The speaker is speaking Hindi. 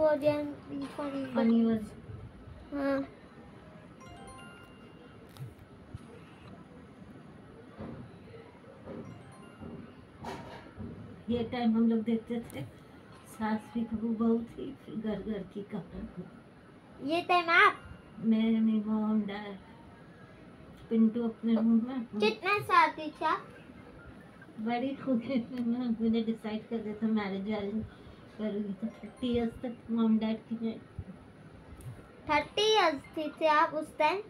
for them funny was हाँ ये टाइम हम लोग देखते थे सास भी खूब बहू थी फिर घर घर की कहानी। ये टाइम आप? मैं मेरी मॉम डैड पिंटू अपने रूम में। कितने साल थी बड़ी खुशी से मैं मुझे डिसाइड कर था मैरिज वैरिज तो थर्टी ईयर्स तक मॉम डैड की थर्टी ईयर्स थी थे आप उस टाइम